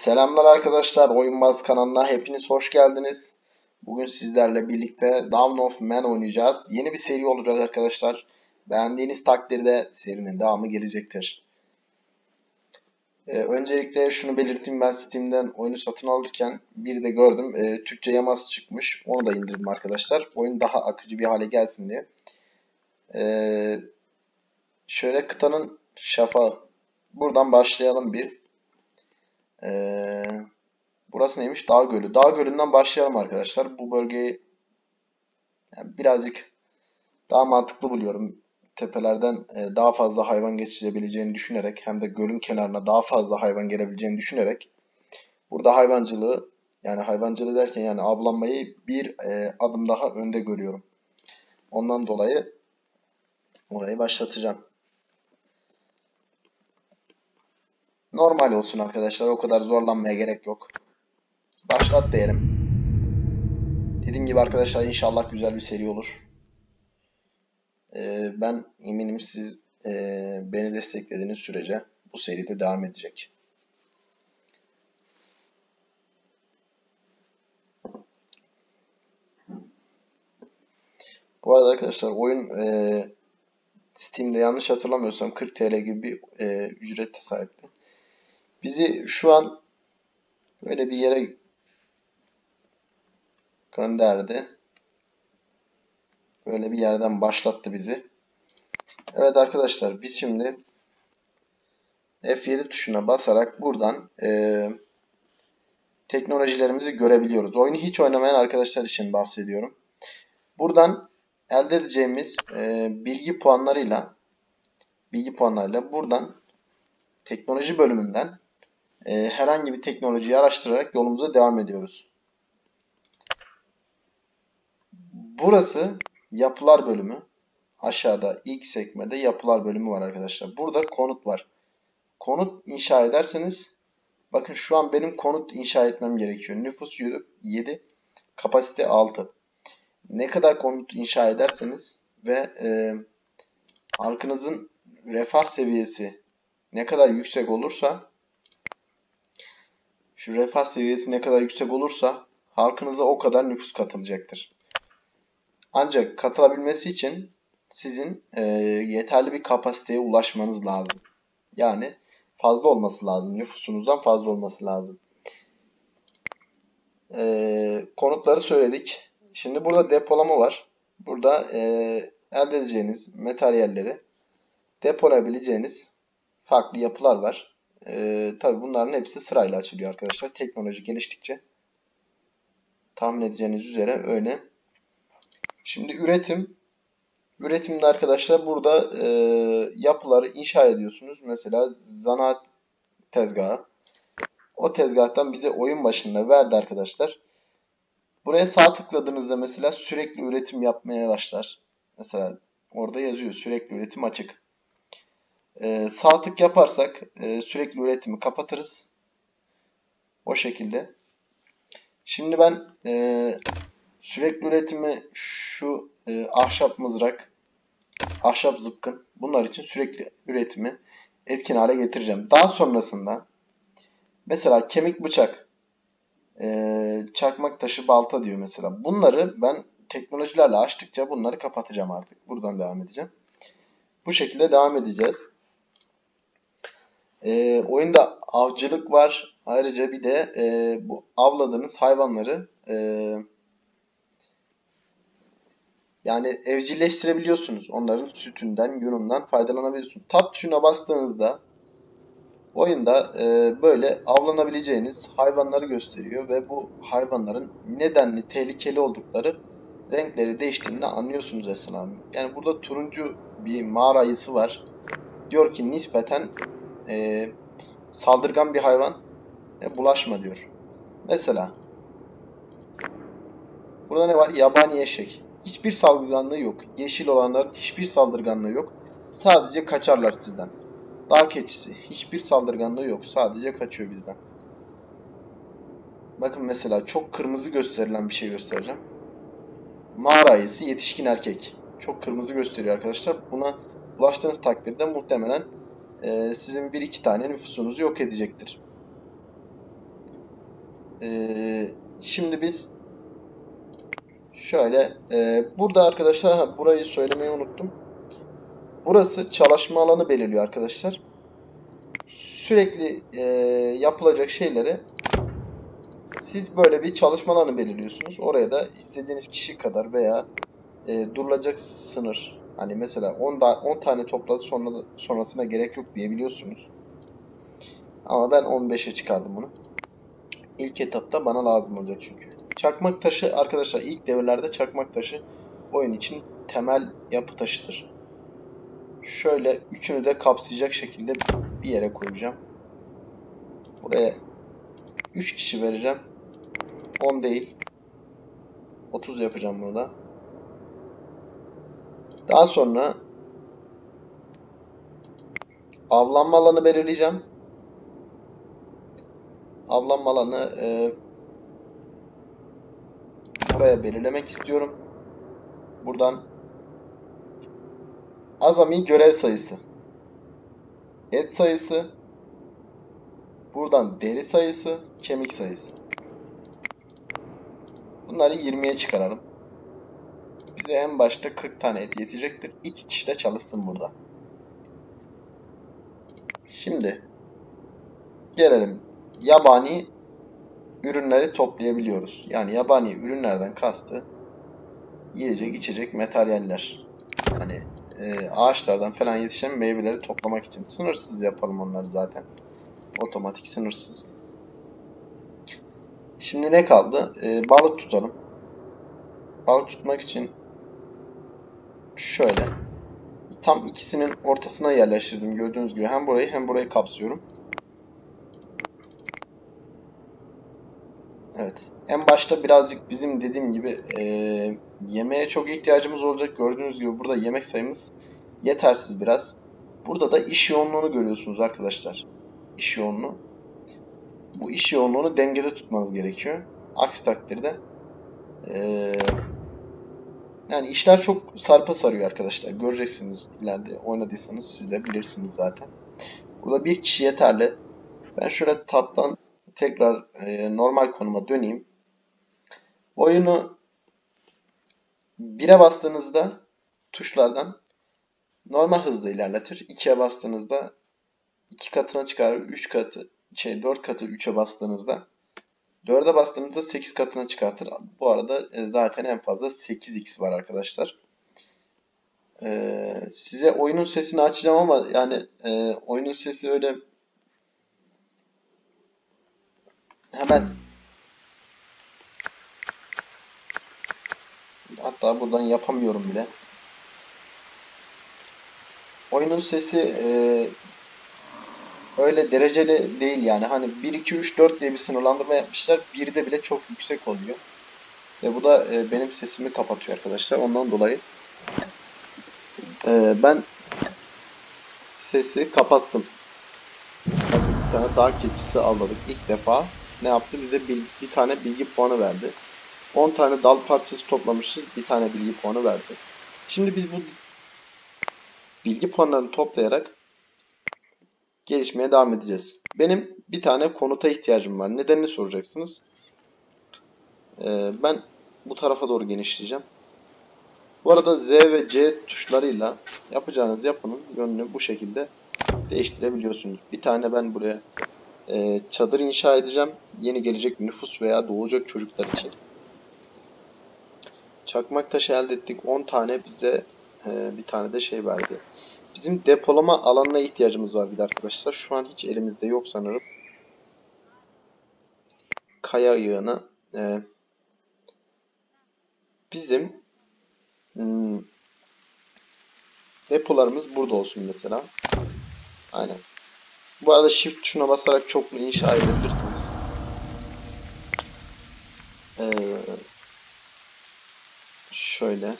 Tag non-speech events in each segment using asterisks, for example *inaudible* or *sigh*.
Selamlar arkadaşlar. Oyunbaz kanalına hepiniz hoş geldiniz. Bugün sizlerle birlikte Dawn of Man oynayacağız. Yeni bir seri olacak arkadaşlar. Beğendiğiniz takdirde serinin devamı gelecektir. Ee, öncelikle şunu belirteyim ben Steam'den oyunu satın alırken bir de gördüm. Ee, Türkçe yaması çıkmış. Onu da indirdim arkadaşlar. Oyun daha akıcı bir hale gelsin diye. Ee, şöyle kıtanın şafağı. Buradan başlayalım bir. Ee, burası neymiş? Dağ Gölü. Dağ Gölü'nden başlayalım arkadaşlar. Bu bölgeyi yani birazcık daha mantıklı buluyorum. Tepelerden e, daha fazla hayvan geçirebileceğini düşünerek hem de gölün kenarına daha fazla hayvan gelebileceğini düşünerek burada hayvancılığı yani hayvancılığı derken yani avlanmayı bir e, adım daha önde görüyorum. Ondan dolayı orayı başlatacağım. Normal olsun arkadaşlar. O kadar zorlanmaya gerek yok. Başlat diyelim. Dediğim gibi arkadaşlar inşallah güzel bir seri olur. Ee, ben eminim siz e, beni desteklediğiniz sürece bu seri de devam edecek. Bu arada arkadaşlar oyun e, Steam'de yanlış hatırlamıyorsam 40 TL gibi bir e, ücrete sahipti. Bizi şu an böyle bir yere gönderdi. Böyle bir yerden başlattı bizi. Evet arkadaşlar biz şimdi F7 tuşuna basarak buradan e, teknolojilerimizi görebiliyoruz. Oyunu hiç oynamayan arkadaşlar için bahsediyorum. Buradan elde edeceğimiz e, bilgi puanlarıyla bilgi puanlarıyla buradan teknoloji bölümünden e, herhangi bir teknolojiyi araştırarak yolumuza devam ediyoruz. Burası yapılar bölümü. Aşağıda ilk sekmede yapılar bölümü var arkadaşlar. Burada konut var. Konut inşa ederseniz bakın şu an benim konut inşa etmem gerekiyor. Nüfus 7, kapasite 6. Ne kadar konut inşa ederseniz ve e, halkınızın refah seviyesi ne kadar yüksek olursa şu refah seviyesi ne kadar yüksek olursa halkınıza o kadar nüfus katılacaktır. Ancak katılabilmesi için sizin e, yeterli bir kapasiteye ulaşmanız lazım. Yani fazla olması lazım. Nüfusunuzdan fazla olması lazım. E, konutları söyledik. Şimdi burada depolama var. Burada e, elde edeceğiniz materyalleri depolayabileceğiniz farklı yapılar var. Ee, tabii bunların hepsi sırayla açılıyor arkadaşlar. Teknoloji geliştikçe tahmin edeceğiniz üzere öyle. Şimdi üretim. Üretimde arkadaşlar burada e, yapıları inşa ediyorsunuz. Mesela zanaat tezgahı. O tezgahtan bize oyun başında verdi arkadaşlar. Buraya sağ tıkladığınızda mesela sürekli üretim yapmaya başlar. Mesela orada yazıyor sürekli üretim açık. E, sağ tık yaparsak e, sürekli üretimi kapatırız. O şekilde. Şimdi ben e, sürekli üretimi şu e, ahşap mızrak, ahşap zıpkın bunlar için sürekli üretimi etkin hale getireceğim. Daha sonrasında mesela kemik bıçak, e, çakmak taşı balta diyor mesela. Bunları ben teknolojilerle açtıkça bunları kapatacağım artık. Buradan devam edeceğim. Bu şekilde devam edeceğiz. E, oyunda avcılık var. Ayrıca bir de e, bu avladığınız hayvanları e, yani evcilleştirebiliyorsunuz. Onların sütünden, yunundan faydalanabiliyorsunuz. Tab tuşuna bastığınızda oyunda e, böyle avlanabileceğiniz hayvanları gösteriyor ve bu hayvanların nedenli tehlikeli oldukları renkleri değiştiğinde anlıyorsunuz Esen Yani burada turuncu bir mağara ayısı var. Diyor ki nispeten e, saldırgan bir hayvan e, bulaşma diyor. Mesela burada ne var? Yabani eşek. Hiçbir saldırganlığı yok. Yeşil olanların hiçbir saldırganlığı yok. Sadece kaçarlar sizden. Dağ keçisi. Hiçbir saldırganlığı yok. Sadece kaçıyor bizden. Bakın mesela çok kırmızı gösterilen bir şey göstereceğim. Mağara ayısı yetişkin erkek. Çok kırmızı gösteriyor arkadaşlar. Buna ulaştığınız takdirde muhtemelen e, sizin bir iki tane nüfusunuzu yok edecektir. Ee, şimdi biz şöyle e, burada arkadaşlar ha, burayı söylemeyi unuttum. Burası çalışma alanı belirliyor arkadaşlar. Sürekli e, yapılacak şeyleri siz böyle bir çalışma alanı belirliyorsunuz. Oraya da istediğiniz kişi kadar veya e, durulacak sınır. Hani mesela 10, da, 10 tane topladı sonra, sonrasına gerek yok diyebiliyorsunuz. Ama ben 15'e çıkardım bunu. İlk etapta bana lazım olacak çünkü. Çakmak taşı arkadaşlar ilk devirlerde çakmak taşı oyun için temel yapı taşıdır. Şöyle üçünü de kapsayacak şekilde bir yere koyacağım. Buraya 3 kişi vereceğim. 10 değil. 30 yapacağım bunu da. Daha sonra avlanma alanı belirleyeceğim. Avlanma alanı e, buraya belirlemek istiyorum. Buradan azami görev sayısı, et sayısı, buradan deri sayısı, kemik sayısı. Bunları 20'ye çıkaralım. Bize en başta 40 tane et yetecektir. 2 kişi de çalışsın burada. Şimdi gelelim yabani ürünleri toplayabiliyoruz. Yani yabani ürünlerden kastı yiyecek, içecek, materyaller. Yani e, ağaçlardan falan yetişen meyveleri toplamak için. Sınırsız yapalım onları zaten. Otomatik sınırsız. Şimdi ne kaldı? E, balık tutalım. Balık tutmak için şöyle tam ikisinin ortasına yerleştirdim gördüğünüz gibi. Hem burayı hem burayı kapsıyorum. Evet. En başta birazcık bizim dediğim gibi e, yemeğe çok ihtiyacımız olacak. Gördüğünüz gibi burada yemek sayımız yetersiz biraz. Burada da iş yoğunluğunu görüyorsunuz arkadaşlar. İş yoğunluğu. Bu iş yoğunluğunu dengede tutmanız gerekiyor. Aksi takdirde e, yani işler çok sarpa sarıyor arkadaşlar. Göreceksiniz ileride oynadıysanız siz de bilirsiniz zaten. Burada bir kişi yeterli. Ben şöyle tab'dan tekrar e, normal konuma döneyim. Oyunu 1'e bastığınızda tuşlardan normal hızla ilerletir. 2'ye bastığınızda 2 katına çıkarır. 3 katı şey 4 katı 3'e bastığınızda 4'e bastığınızda 8 katına çıkartır. Bu arada e, zaten en fazla 8x var arkadaşlar. Ee, size oyunun sesini açacağım ama yani e, oyunun sesi öyle hemen hatta buradan yapamıyorum bile. Oyunun sesi e, öyle dereceli değil yani. Hani 1, 2, 3, 4 diye bir sınırlandırma yapmışlar. 1'de bile çok yüksek oluyor. Ve bu da e, benim sesimi kapatıyor arkadaşlar. Ondan dolayı e, ben sesi kapattım. Bir tane dağ keçisi avladık ilk defa. Ne yaptı? Bize bir, bir tane bilgi puanı verdi. 10 tane dal parçası toplamışız. Bir tane bilgi puanı verdi. Şimdi biz bu bilgi puanlarını toplayarak gelişmeye devam edeceğiz. Benim bir tane konuta ihtiyacım var. Nedenini soracaksınız. Ee, ben bu tarafa doğru genişleyeceğim. Bu arada Z ve C tuşlarıyla yapacağınız yapının yönünü bu şekilde değiştirebiliyorsunuz. Bir tane ben buraya e, çadır inşa edeceğim. Yeni gelecek nüfus veya doğacak çocuklar için. Çakmak taşı elde ettik. 10 tane bize e, bir tane de şey verdi. Bizim depolama alanına ihtiyacımız var bir de arkadaşlar. Şu an hiç elimizde yok sanırım. Kaya yığını. E, bizim hmm, depolarımız burada olsun mesela. Aynen. Bu arada shift tuşuna basarak çoklu inşa edebilirsiniz. Ee, şöyle.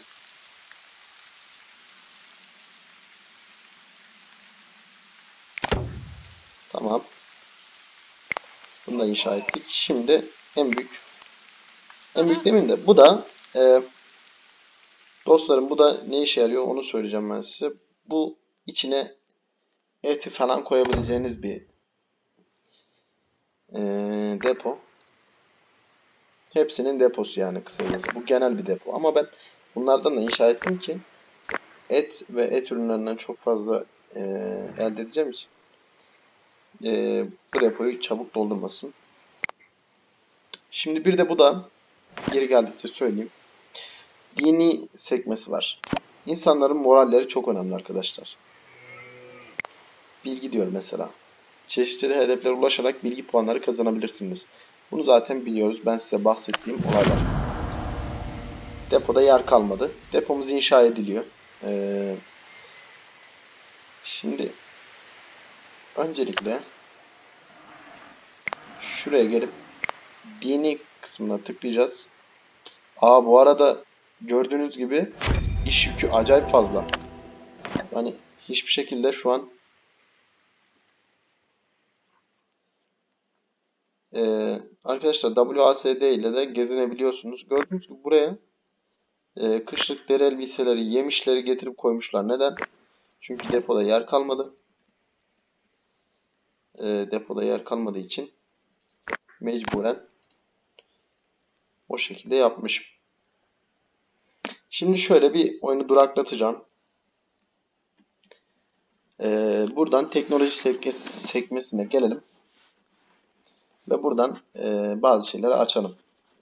Tamam. Bunu da inşa ettik. Şimdi en büyük en büyük demin de bu da e, dostlarım bu da ne işe yarıyor onu söyleyeceğim ben size. Bu içine eti falan koyabileceğiniz bir e, depo. Hepsinin deposu yani kısacası. Bu genel bir depo. Ama ben bunlardan da inşa ettim ki et ve et ürünlerinden çok fazla e, elde edeceğim için e, bu depoyu çabuk doldurmasın. Şimdi bir de bu da geri geldikçe söyleyeyim. Dini sekmesi var. İnsanların moralleri çok önemli arkadaşlar. Bilgi diyor mesela. Çeşitli hedeflere ulaşarak bilgi puanları kazanabilirsiniz. Bunu zaten biliyoruz. Ben size bahsettiğim olaylar. Depoda yer kalmadı. Depomuz inşa ediliyor. Ee, şimdi öncelikle şuraya gelip dini kısmına tıklayacağız. Aa bu arada gördüğünüz gibi iş yükü acayip fazla. Yani hiçbir şekilde şu an Ee, arkadaşlar WASD ile de gezinebiliyorsunuz. Gördüğünüz gibi buraya e, kışlık deri elbiseleri, yemişleri getirip koymuşlar. Neden? Çünkü depoda yer kalmadı. E, depoda yer kalmadığı için mecburen o şekilde yapmışım. Şimdi şöyle bir oyunu duraklatacağım. Ee, buradan teknoloji sekmesine gelelim. Ve buradan e, bazı şeyleri açalım.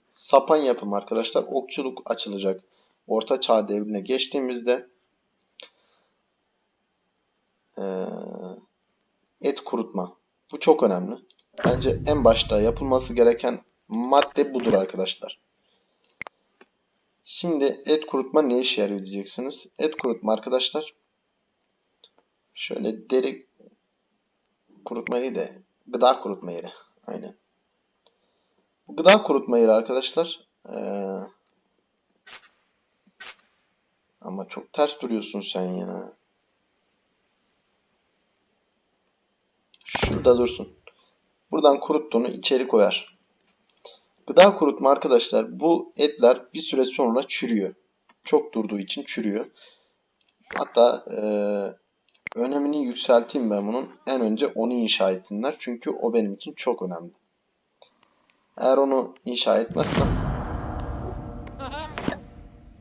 Sapan yapım arkadaşlar. Okçuluk açılacak. Orta Çağ devrine geçtiğimizde e, et kurutma. Bu çok önemli. Bence en başta yapılması gereken madde budur arkadaşlar. Şimdi et kurutma ne işe yarıyor diyeceksiniz. Et kurutma arkadaşlar şöyle deri kurutma değil de gıda kurutma yeri. Aynen. Bu gıda kurutma yeri arkadaşlar. Ee, ama çok ters duruyorsun sen ya. Şurada dursun. Buradan kuruttuğunu içeri koyar. Gıda kurutma arkadaşlar bu etler bir süre sonra çürüyor. Çok durduğu için çürüyor. Hatta e, önemini yükselteyim ben bunun. En önce onu inşa etsinler. Çünkü o benim için çok önemli. Eğer onu inşa etmezsem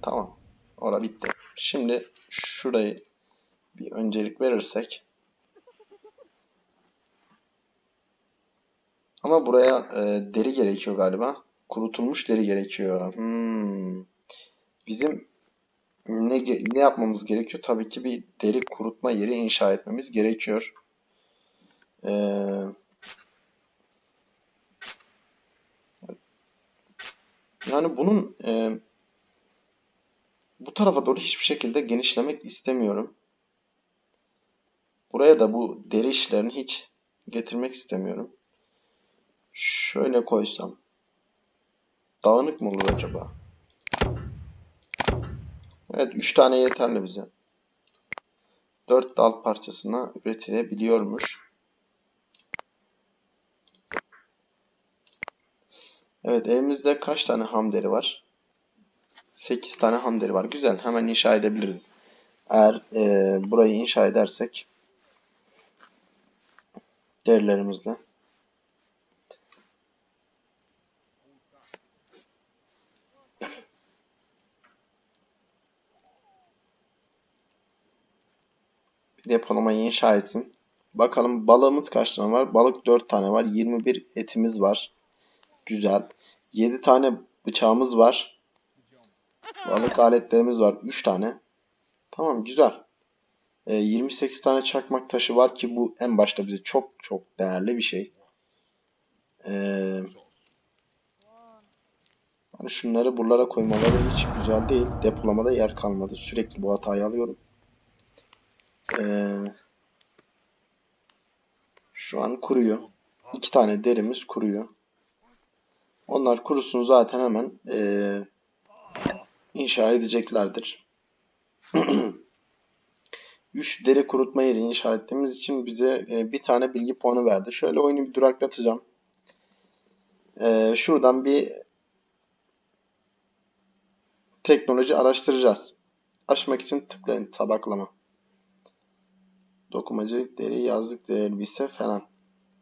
tamam. Ora bitti. Şimdi şurayı bir öncelik verirsek ama buraya e, deri gerekiyor galiba. Kurutulmuş deri gerekiyor. Hmm. Bizim ne, ne yapmamız gerekiyor? Tabii ki bir deri kurutma yeri inşa etmemiz gerekiyor. Eee Yani bunun e, bu tarafa doğru hiçbir şekilde genişlemek istemiyorum. Buraya da bu deri işlerini hiç getirmek istemiyorum. Şöyle koysam. Dağınık mı olur acaba? Evet 3 tane yeterli bize. 4 dal parçasına üretilebiliyormuş. Evet elimizde kaç tane ham deri var? 8 tane ham deri var. Güzel hemen inşa edebiliriz. Eğer e, burayı inşa edersek derilerimizle depolamayı inşa etsin. Bakalım balığımız kaç tane var? Balık 4 tane var. 21 etimiz var. Güzel. 7 tane bıçağımız var. Balık aletlerimiz var. 3 tane. Tamam güzel. E, 28 tane çakmak taşı var ki bu en başta bize çok çok değerli bir şey. E, yani şunları buralara koymaları hiç güzel değil. Depolamada yer kalmadı. Sürekli bu hatayı alıyorum. E, şu an kuruyor. İki tane derimiz kuruyor. Onlar kurusun zaten hemen e, inşa edeceklerdir. *clears throat* 3 deri kurutma yeri inşa ettiğimiz için bize e, bir tane bilgi puanı verdi. Şöyle oyunu bir duraklatacağım. E, şuradan bir teknoloji araştıracağız. Açmak için tıklayın tabaklama. Dokumacılık deri, yazlık deri elbise falan.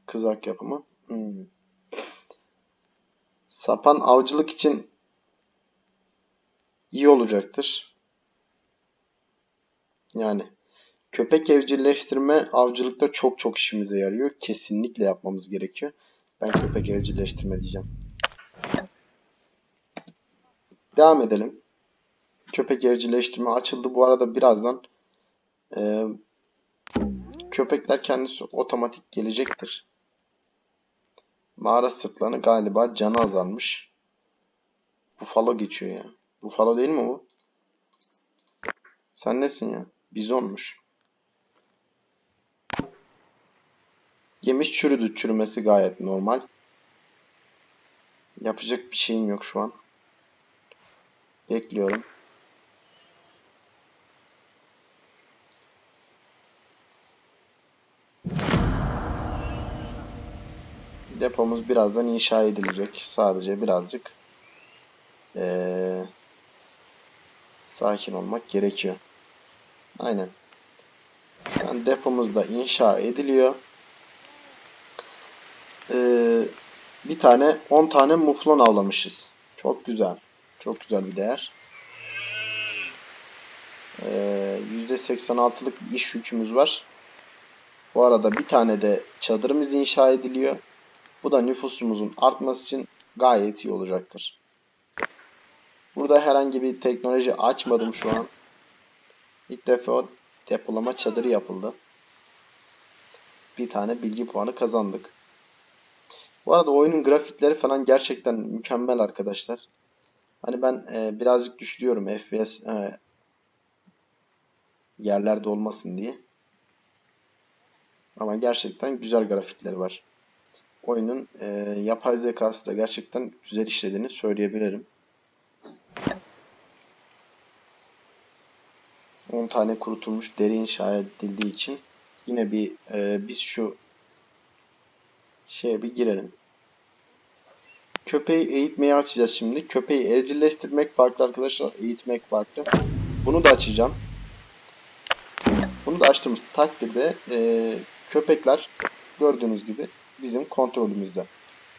Kızak yapımı. Hmm. Sapan avcılık için iyi olacaktır. Yani köpek evcilleştirme avcılıkta çok çok işimize yarıyor. Kesinlikle yapmamız gerekiyor. Ben köpek evcilleştirme diyeceğim. Devam edelim. Köpek evcilleştirme açıldı. Bu arada birazdan e, köpekler kendisi otomatik gelecektir. Mağara sırtlanı galiba canı azalmış. Bufalo geçiyor ya. Bufalo değil mi bu? Sen nesin ya? Bizonmuş. Yemiş çürüdü. Çürümesi gayet normal. Yapacak bir şeyim yok şu an. Bekliyorum. Depomuz birazdan inşa edilecek. Sadece birazcık ee, sakin olmak gerekiyor. Aynen. An depomuz da inşa ediliyor. Ee, bir tane 10 tane muflon avlamışız. Çok güzel. Çok güzel bir değer. Ee, %86'lık bir iş yükümüz var. Bu arada bir tane de çadırımız inşa ediliyor. Bu da nüfusumuzun artması için gayet iyi olacaktır. Burada herhangi bir teknoloji açmadım şu an. İlk defa depolama çadırı yapıldı. Bir tane bilgi puanı kazandık. Bu arada oyunun grafikleri falan gerçekten mükemmel arkadaşlar. Hani ben e, birazcık düşürüyorum FPS e, yerlerde olmasın diye. Ama gerçekten güzel grafikleri var. Oyunun e, yapay zekası da gerçekten güzel işlediğini söyleyebilirim. 10 tane kurutulmuş deri inşa edildiği için yine bir e, biz şu şeye bir girelim. Köpeği eğitmeyi açacağız şimdi. Köpeği evcilleştirmek farklı arkadaşlar. Eğitmek farklı. Bunu da açacağım. Bunu da açtığımız takdirde e, köpekler gördüğünüz gibi bizim kontrolümüzde.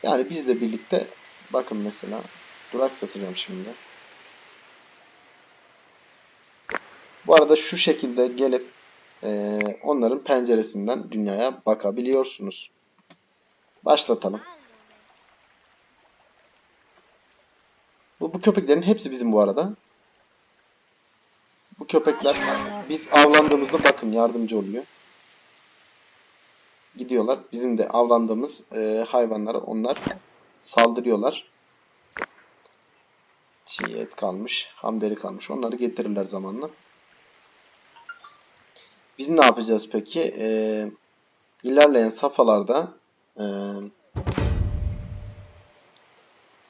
Yani bizle birlikte bakın mesela durak satacağım şimdi. Bu arada şu şekilde gelip e, onların penceresinden dünyaya bakabiliyorsunuz. Başlatalım. Bu, bu köpeklerin hepsi bizim bu arada. Bu köpekler biz avlandığımızda bakın yardımcı oluyor. Gidiyorlar. Bizim de avlandığımız e, hayvanlara onlar saldırıyorlar. Çiğ et kalmış, hamderi kalmış. Onları getirirler zamanla. Biz ne yapacağız peki? Ee, ilerleyen safhalarda e,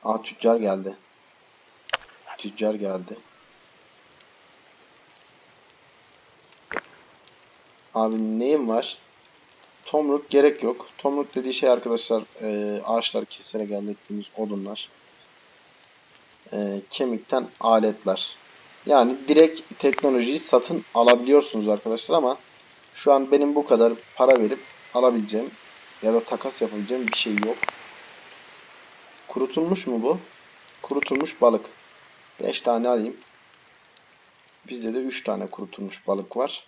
Aa tüccar geldi. Tüccar geldi. Abi neyim var? Tomruk gerek yok. Tomruk dediği şey arkadaşlar e, ağaçları keserek elde ettiğimiz odunlar. E, kemikten aletler. Yani direkt teknolojiyi satın alabiliyorsunuz arkadaşlar ama şu an benim bu kadar para verip alabileceğim ya da takas yapabileceğim bir şey yok. Kurutulmuş mu bu? Kurutulmuş balık. 5 tane alayım. Bizde de 3 tane kurutulmuş balık var.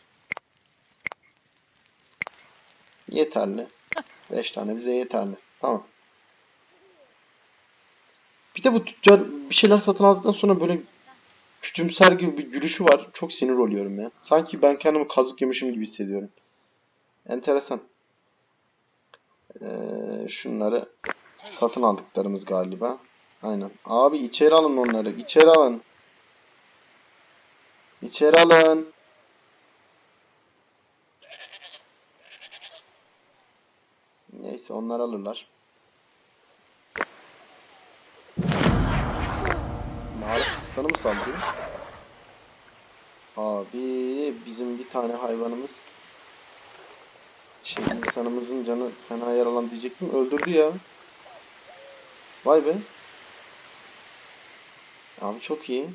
Yeterli. *laughs* 5 tane bize yeterli. Tamam. Bir de bu tüccar bir şeyler satın aldıktan sonra böyle küçümser gibi bir gülüşü var. Çok sinir oluyorum ya. Sanki ben kendimi kazık yemişim gibi hissediyorum. Enteresan. Ee, şunları satın aldıklarımız galiba. Aynen. Abi içeri alın onları. İçeri alın. İçeri alın. Neyse onlar alırlar. Mağara sırtlanı mı saldırıyor? Abi bizim bir tane hayvanımız şey insanımızın canı fena yaralan diyecektim. Öldürdü ya. Vay be. Abi çok iyi.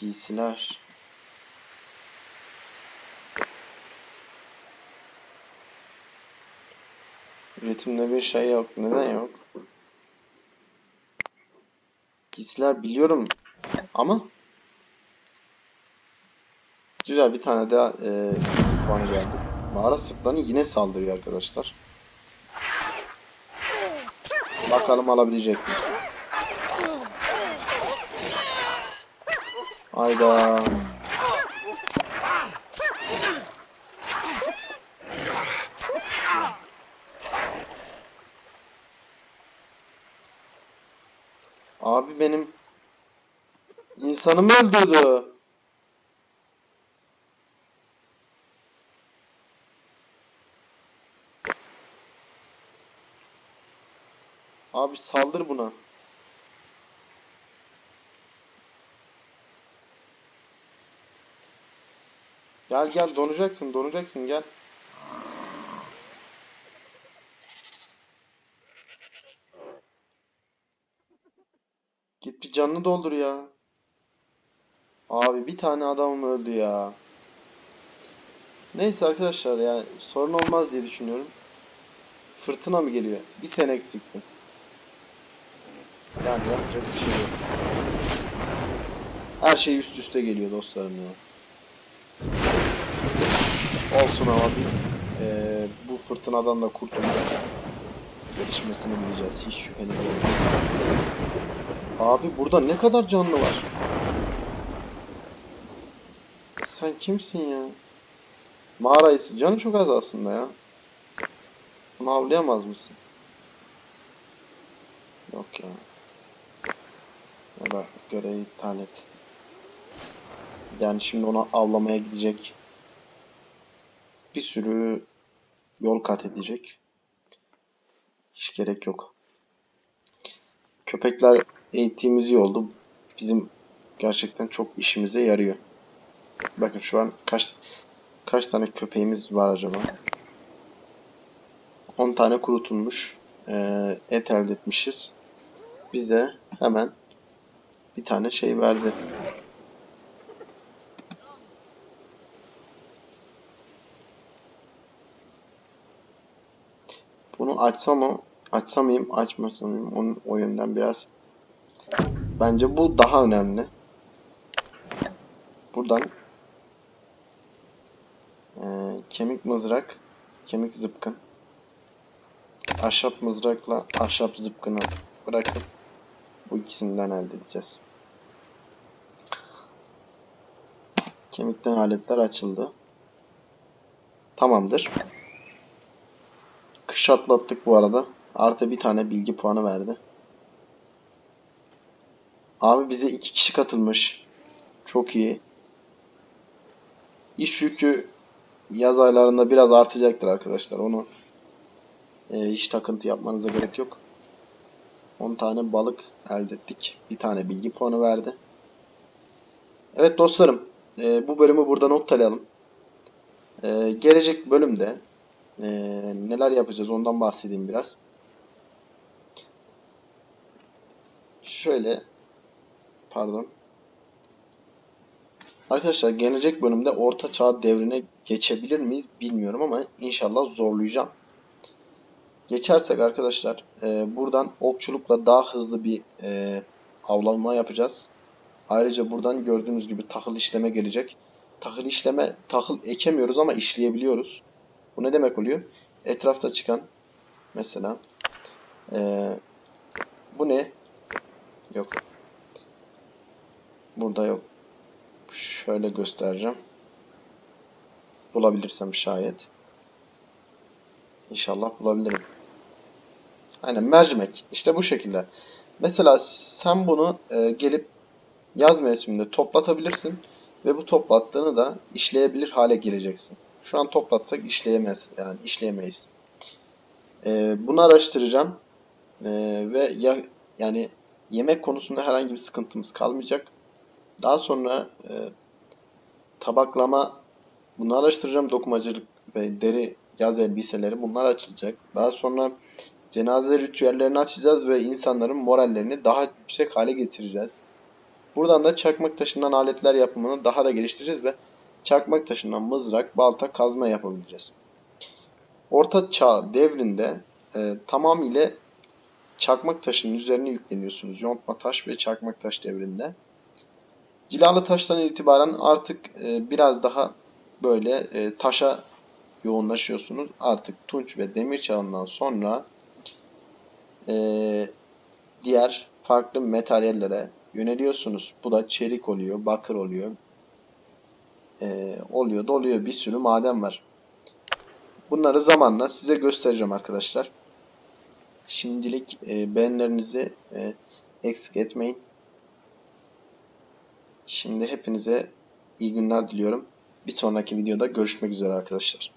Giysiler. Üretimde bir şey yok. Neden yok? Giysiler biliyorum ama güzel bir tane daha e, puan geldi. Mağara sırtlanı yine saldırıyor arkadaşlar. Bakalım alabilecek mi? Hayda. Benim insanımı öldürdü. Abi saldır buna. Gel gel donacaksın donacaksın gel. Git bir canını doldur ya. Abi bir tane adamım öldü ya. Neyse arkadaşlar ya sorun olmaz diye düşünüyorum. Fırtına mı geliyor? Bir sene eksiktim. Yani yapacak bir şey yok. Her şey üst üste geliyor dostlarım ya. Olsun ama biz eee, bu fırtınadan da kurtulmak gelişmesini bileceğiz. Hiç şüpheniz olmasın. Abi burada ne kadar canlı var? Sen kimsin ya? Mağara ayısı. Canı çok az aslında ya. Bunu avlayamaz mısın? Yok ya. Ya da görevi iptal et. Yani şimdi onu avlamaya gidecek. Bir sürü yol kat edecek. Hiç gerek yok. Köpekler eğittiğimiz iyi oldu. Bizim gerçekten çok işimize yarıyor. Bakın şu an kaç kaç tane köpeğimiz var acaba? 10 tane kurutulmuş eee, et elde etmişiz. Bize hemen bir tane şey verdi. Bunu açsam mı? Açsam mıyım? Açmasam mıyım? Onun, o biraz. Bence bu daha önemli. Buradan eee, kemik mızrak, kemik zıpkın, ahşap mızrakla ahşap zıpkını bırakıp bu ikisinden elde edeceğiz. Kemikten aletler açıldı. Tamamdır. Kış atlattık bu arada. Artı bir tane bilgi puanı verdi. Abi bize iki kişi katılmış. Çok iyi. İş yükü yaz aylarında biraz artacaktır arkadaşlar. Onu e, hiç takıntı yapmanıza gerek yok. 10 tane balık elde ettik. Bir tane bilgi puanı verdi. Evet dostlarım. e, bu bölümü burada noktalayalım. E, gelecek bölümde e, neler yapacağız ondan bahsedeyim biraz. Şöyle pardon. Arkadaşlar gelecek bölümde Orta Çağ devrine geçebilir miyiz bilmiyorum ama inşallah zorlayacağım. Geçersek arkadaşlar e, buradan okçulukla daha hızlı bir e, avlanma yapacağız. Ayrıca buradan gördüğünüz gibi tahıl işleme gelecek. Tahıl işleme, tahıl ekemiyoruz ama işleyebiliyoruz. Bu ne demek oluyor? Etrafta çıkan mesela e, bu ne? Yok. Burada yok. Şöyle göstereceğim. Bulabilirsem şayet. İnşallah bulabilirim. Aynen mercimek. İşte bu şekilde. Mesela sen bunu e, gelip yaz mevsiminde toplatabilirsin ve bu toplattığını da işleyebilir hale geleceksin. Şu an toplatsak işleyemez yani işleyemeyiz. E, bunu araştıracağım E, ve ya yani yemek konusunda herhangi bir sıkıntımız kalmayacak. Daha sonra e, tabaklama bunu araştıracağım. Dokumacılık ve deri yaz elbiseleri bunlar açılacak. Daha sonra cenaze ritüellerini açacağız ve insanların morallerini daha yüksek hale getireceğiz. Buradan da çakmak taşından aletler yapımını daha da geliştireceğiz ve çakmak taşından mızrak, balta, kazma yapabileceğiz. Orta Çağ devrinde e, tamamıyla çakmak taşının üzerine yükleniyorsunuz. Yontma taş ve çakmak taş devrinde. Cilalı taştan itibaren artık e, biraz daha böyle e, taşa yoğunlaşıyorsunuz. Artık tunç ve demir çağından sonra e, diğer farklı materyallere yöneliyorsunuz. Bu da çelik oluyor, bakır oluyor. E, oluyor da oluyor. Bir sürü maden var. Bunları zamanla size göstereceğim arkadaşlar. Şimdilik e, beğenilerinizi e, eksik etmeyin. Şimdi hepinize iyi günler diliyorum. Bir sonraki videoda görüşmek üzere arkadaşlar.